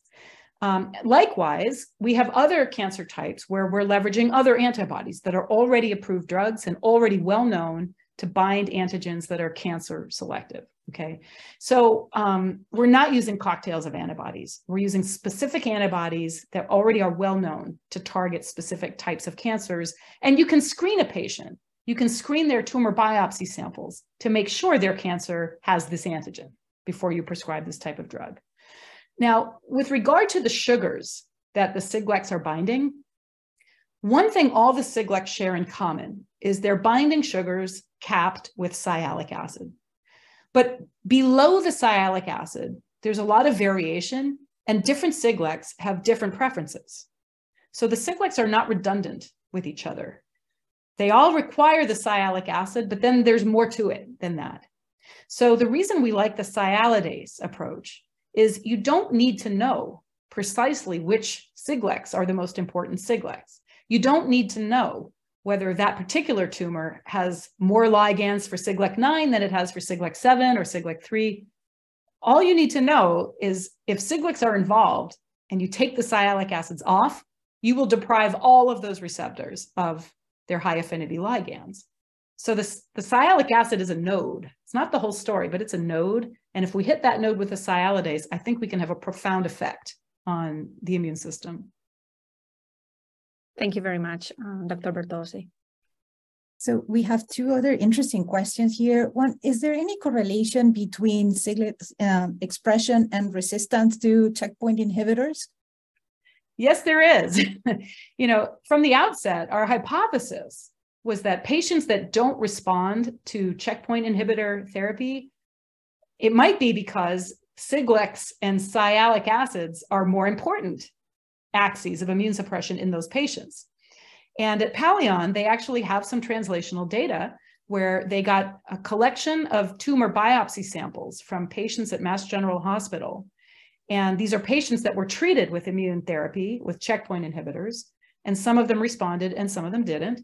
Um, likewise, we have other cancer types where we're leveraging other antibodies that are already approved drugs and already well known to bind antigens that are cancer selective. Okay, so um, we're not using cocktails of antibodies. We're using specific antibodies that already are well known to target specific types of cancers. And you can screen a patient. You can screen their tumor biopsy samples to make sure their cancer has this antigen before you prescribe this type of drug. Now, with regard to the sugars that the Siglecs are binding, one thing all the Siglecs share in common is they're binding sugars capped with sialic acid. But below the sialic acid, there's a lot of variation, and different Siglecs have different preferences. So the Siglecs are not redundant with each other. They all require the sialic acid, but then there's more to it than that. So the reason we like the sialidase approach is you don't need to know precisely which Siglecs are the most important Siglecs. You don't need to know whether that particular tumor has more ligands for Siglec 9 than it has for Siglec 7 or Siglec 3. All you need to know is if Siglecs are involved and you take the sialic acids off, you will deprive all of those receptors of their high affinity ligands. So this, the sialic acid is a node. It's not the whole story, but it's a node. And if we hit that node with a sialidase, I think we can have a profound effect on the immune system. Thank you very much, uh, Dr. Bertozzi. So we have two other interesting questions here. One, is there any correlation between Siglet um, expression and resistance to checkpoint inhibitors? Yes, there is. you know, from the outset, our hypothesis was that patients that don't respond to checkpoint inhibitor therapy, it might be because Siglecs and sialic acids are more important axes of immune suppression in those patients. And at Palion, they actually have some translational data where they got a collection of tumor biopsy samples from patients at Mass General Hospital. And these are patients that were treated with immune therapy with checkpoint inhibitors, and some of them responded and some of them didn't.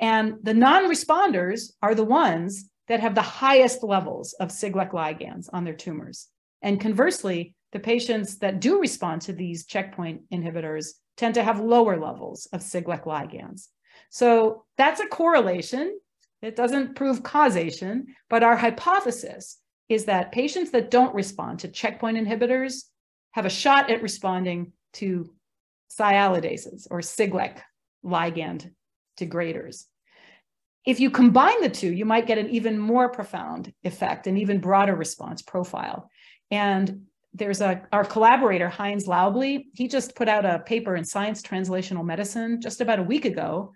And the non-responders are the ones that have the highest levels of Siglec ligands on their tumors. And conversely, the patients that do respond to these checkpoint inhibitors tend to have lower levels of Siglec ligands. So that's a correlation. It doesn't prove causation, but our hypothesis is that patients that don't respond to checkpoint inhibitors have a shot at responding to sialidases or Siglec ligand degraders. If you combine the two, you might get an even more profound effect, an even broader response profile. And there's a our collaborator Heinz Laubli. He just put out a paper in Science Translational Medicine just about a week ago,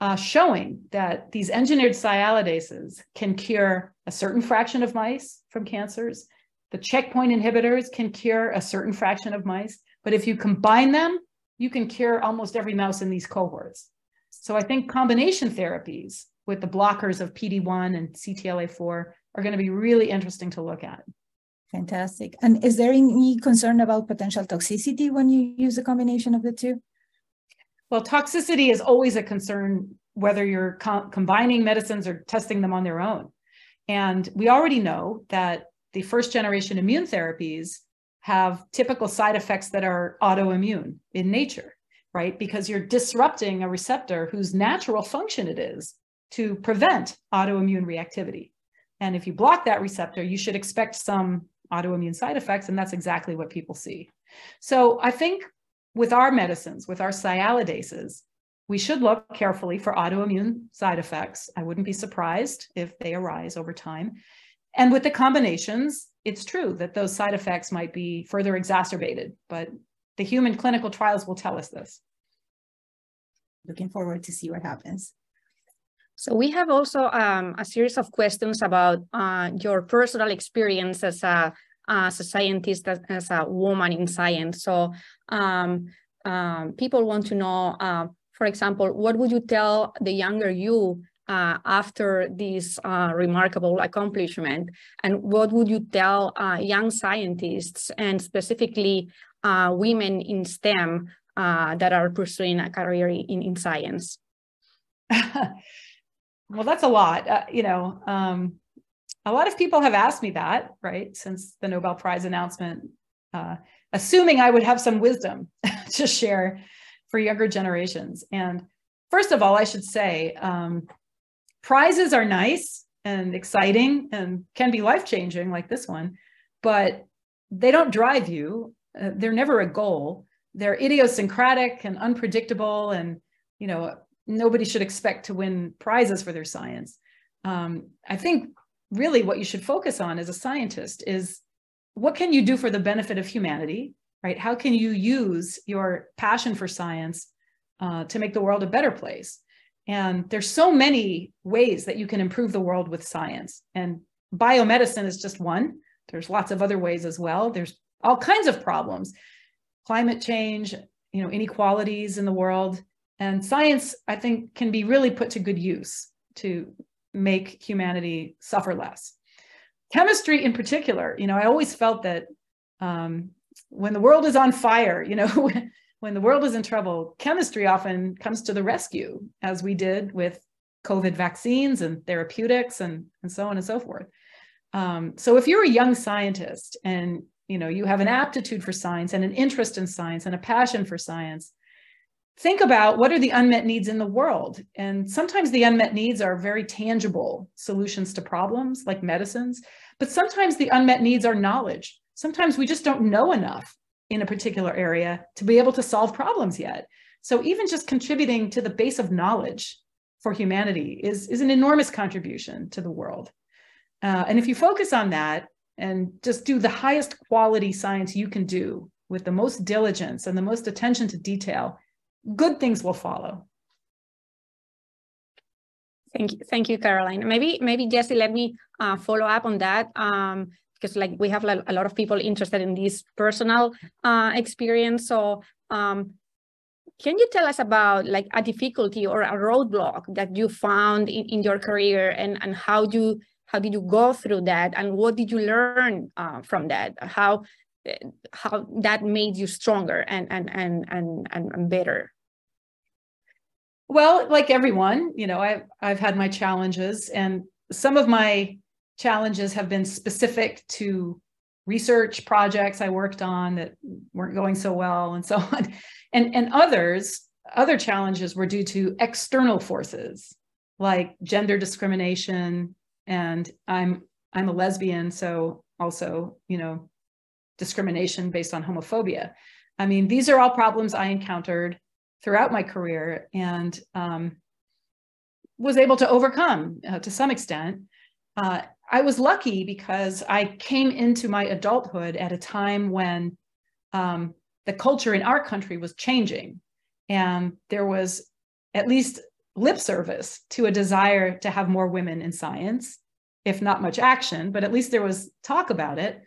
uh, showing that these engineered sialidases can cure a certain fraction of mice from cancers. The checkpoint inhibitors can cure a certain fraction of mice, but if you combine them, you can cure almost every mouse in these cohorts. So I think combination therapies with the blockers of PD1 and CTLA4 are going to be really interesting to look at. Fantastic. And is there any concern about potential toxicity when you use a combination of the two? Well, toxicity is always a concern, whether you're co combining medicines or testing them on their own. And we already know that the first generation immune therapies have typical side effects that are autoimmune in nature, right? Because you're disrupting a receptor whose natural function it is to prevent autoimmune reactivity. And if you block that receptor, you should expect some autoimmune side effects, and that's exactly what people see. So I think with our medicines, with our sialidases, we should look carefully for autoimmune side effects. I wouldn't be surprised if they arise over time. And with the combinations, it's true that those side effects might be further exacerbated, but the human clinical trials will tell us this. Looking forward to see what happens. So we have also um, a series of questions about uh, your personal experience as a, as a scientist, as, as a woman in science. So um, um, people want to know, uh, for example, what would you tell the younger you uh, after this uh, remarkable accomplishment? And what would you tell uh, young scientists and specifically uh, women in STEM that are pursuing a career in, in science? well, that's a lot. Uh, you know, um, a lot of people have asked me that, right, since the Nobel Prize announcement, assuming I would have some wisdom to share for younger generations. And first of all, I should say, um, prizes are nice and exciting and can be life changing, like this one, but they don't drive you. Uh, they're never a goal. They're idiosyncratic and unpredictable, and you know nobody should expect to win prizes for their science. Um, I think really what you should focus on as a scientist is what can you do for the benefit of humanity, right? How can you use your passion for science uh, to make the world a better place? And there's so many ways that you can improve the world with science. And biomedicine is just one. There's lots of other ways as well. There's all kinds of problems. Climate change, you know, inequalities in the world. And science, I think, can be really put to good use to make humanity suffer less. Chemistry in particular, you know, I always felt that um, when the world is on fire, you know, when the world is in trouble, chemistry often comes to the rescue, as we did with COVID vaccines and therapeutics and, and so on and so forth. Um, so if you're a young scientist and you know you have an aptitude for science and an interest in science and a passion for science, think about what are the unmet needs in the world. And sometimes the unmet needs are very tangible solutions to problems like medicines, but sometimes the unmet needs are knowledge. Sometimes we just don't know enough in a particular area to be able to solve problems yet. So even just contributing to the base of knowledge for humanity is, is an enormous contribution to the world. Uh, and if you focus on that and just do the highest quality science you can do with the most diligence and the most attention to detail, good things will follow. Thank you, thank you, Caroline. Maybe, maybe Jesse, let me uh, follow up on that. Um, because like we have a lot of people interested in this personal uh, experience. So um, can you tell us about like a difficulty or a roadblock that you found in, in your career and, and how you how did you go through that and what did you learn uh, from that? How how that made you stronger and and and and and better? Well, like everyone, you know, I've I've had my challenges and some of my challenges have been specific to research projects I worked on that weren't going so well and so on. And, and others, other challenges were due to external forces like gender discrimination and I'm I'm a lesbian, so also, you know, discrimination based on homophobia. I mean, these are all problems I encountered throughout my career and um, was able to overcome uh, to some extent. Uh, I was lucky because I came into my adulthood at a time when um, the culture in our country was changing. And there was at least lip service to a desire to have more women in science, if not much action, but at least there was talk about it.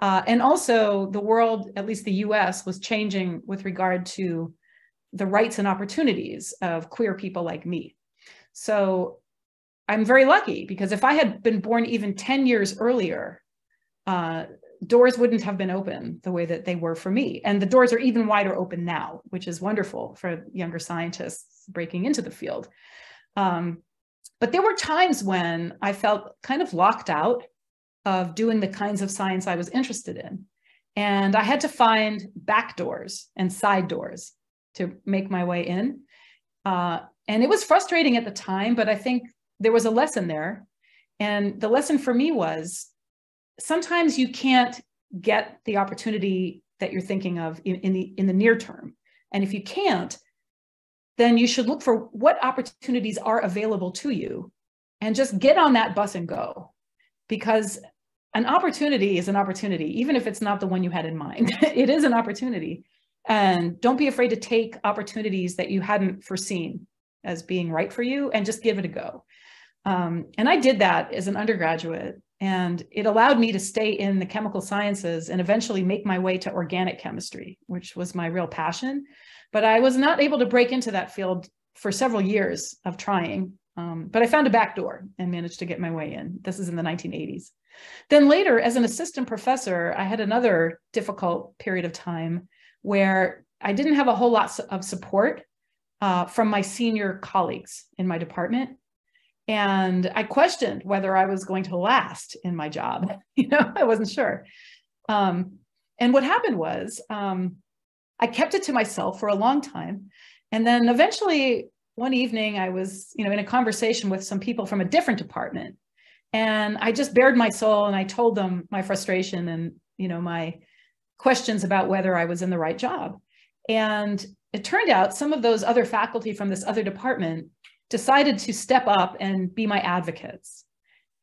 Uh, and also, the world, at least the US, was changing with regard to the rights and opportunities of queer people like me. So I'm very lucky because if I had been born even 10 years earlier, uh, doors wouldn't have been open the way that they were for me. And the doors are even wider open now, which is wonderful for younger scientists breaking into the field. Um, but there were times when I felt kind of locked out of doing the kinds of science I was interested in. And I had to find back doors and side doors to make my way in. Uh, and it was frustrating at the time, but I think there was a lesson there. And the lesson for me was sometimes you can't get the opportunity that you're thinking of in, in, the in the near term. And if you can't, then you should look for what opportunities are available to you and just get on that bus and go. Because an opportunity is an opportunity, even if it's not the one you had in mind. it is an opportunity. And don't be afraid to take opportunities that you hadn't foreseen as being right for you and just give it a go. Um, and I did that as an undergraduate and it allowed me to stay in the chemical sciences and eventually make my way to organic chemistry, which was my real passion. But I was not able to break into that field for several years of trying. Um, but I found a back door and managed to get my way in. This is in the 1980s. Then later, as an assistant professor, I had another difficult period of time where I didn't have a whole lot of support uh, from my senior colleagues in my department. And I questioned whether I was going to last in my job. You know, I wasn't sure. Um, and what happened was um, I kept it to myself for a long time. And then eventually one evening I was, you know, in a conversation with some people from a different department. And I just bared my soul and I told them my frustration and, you know, my questions about whether I was in the right job. And it turned out some of those other faculty from this other department decided to step up and be my advocates.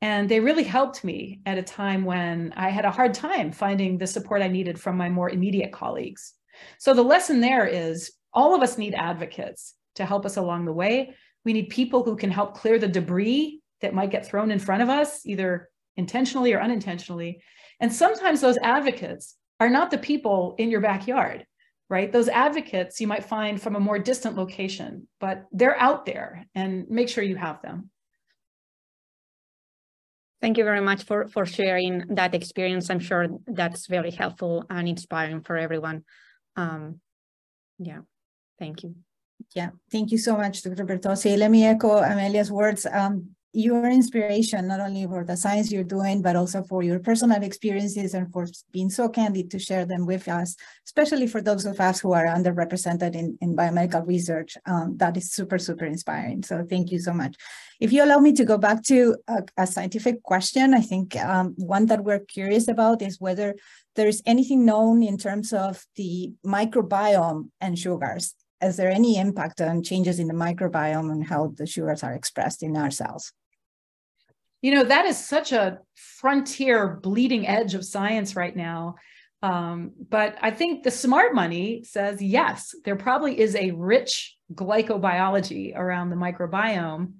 And they really helped me at a time when I had a hard time finding the support I needed from my more immediate colleagues. So the lesson there is all of us need advocates to help us along the way. We need people who can help clear the debris that might get thrown in front of us, either intentionally or unintentionally. And sometimes those advocates are not the people in your backyard right? Those advocates you might find from a more distant location, but they're out there and make sure you have them. Thank you very much for, for sharing that experience. I'm sure that's very helpful and inspiring for everyone. Um, yeah, thank you. Yeah, thank you so much, Dr. Bertozzi. Let me echo Amelia's words. Um, your inspiration, not only for the science you're doing, but also for your personal experiences and for being so candid to share them with us, especially for those of us who are underrepresented in, in biomedical research. Um, that is super, super inspiring. So thank you so much. If you allow me to go back to a, a scientific question, I think um, one that we're curious about is whether there is anything known in terms of the microbiome and sugars. Is there any impact on changes in the microbiome and how the sugars are expressed in our cells? You know that is such a frontier bleeding edge of science right now. Um, but i think the smart money says yes there probably is a rich glycobiology around the microbiome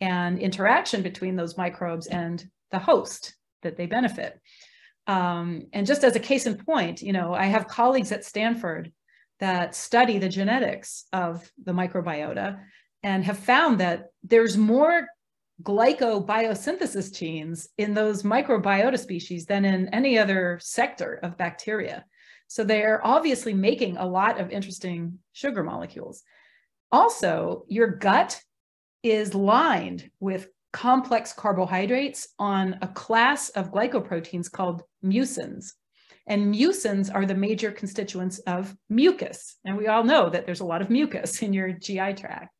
and interaction between those microbes and the host that they benefit. Um, and just as a case in point you know i have colleagues at stanford that study the genetics of the microbiota and have found that there's more glycobiosynthesis genes in those microbiota species than in any other sector of bacteria. So they're obviously making a lot of interesting sugar molecules. Also, your gut is lined with complex carbohydrates on a class of glycoproteins called mucins. And mucins are the major constituents of mucus. And we all know that there's a lot of mucus in your GI tract.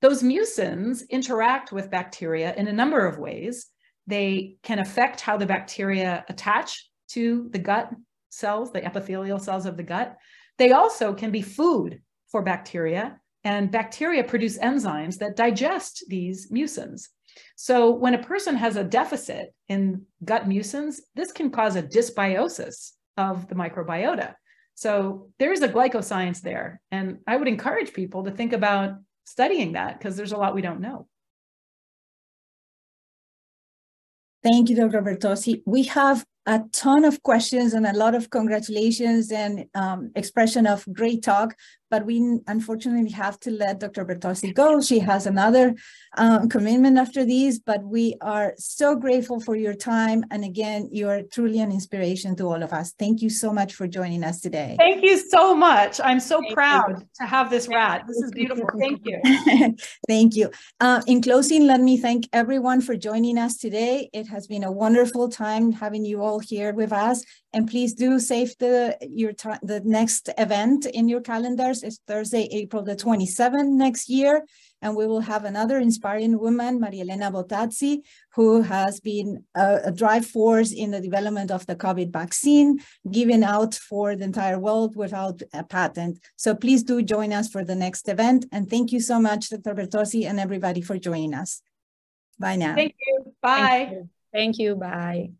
Those mucins interact with bacteria in a number of ways. They can affect how the bacteria attach to the gut cells, the epithelial cells of the gut. They also can be food for bacteria, and bacteria produce enzymes that digest these mucins. So when a person has a deficit in gut mucins, this can cause a dysbiosis of the microbiota. So there's a glycoscience there. And I would encourage people to think about studying that because there's a lot we don't know. Thank you, Dr. Bertozzi. We have a ton of questions and a lot of congratulations and um, expression of great talk, but we unfortunately have to let Dr. Bertozzi go. She has another um, commitment after these, but we are so grateful for your time. And again, you are truly an inspiration to all of us. Thank you so much for joining us today. Thank you so much. I'm so Thank proud you. to have this rat. This is beautiful. Thank you. thank you. Uh, in closing, let me thank everyone for joining us today. It has been a wonderful time having you all here with us. And please do save the your the next event in your calendars. It's Thursday, April the 27th next year. And we will have another inspiring woman, Maria Elena Bottazzi, who has been a, a drive force in the development of the COVID vaccine, given out for the entire world without a patent. So please do join us for the next event. And thank you so much, Dr. Bertozzi and everybody for joining us. Bye now. Thank you. Bye. Thank you. Thank you. Bye.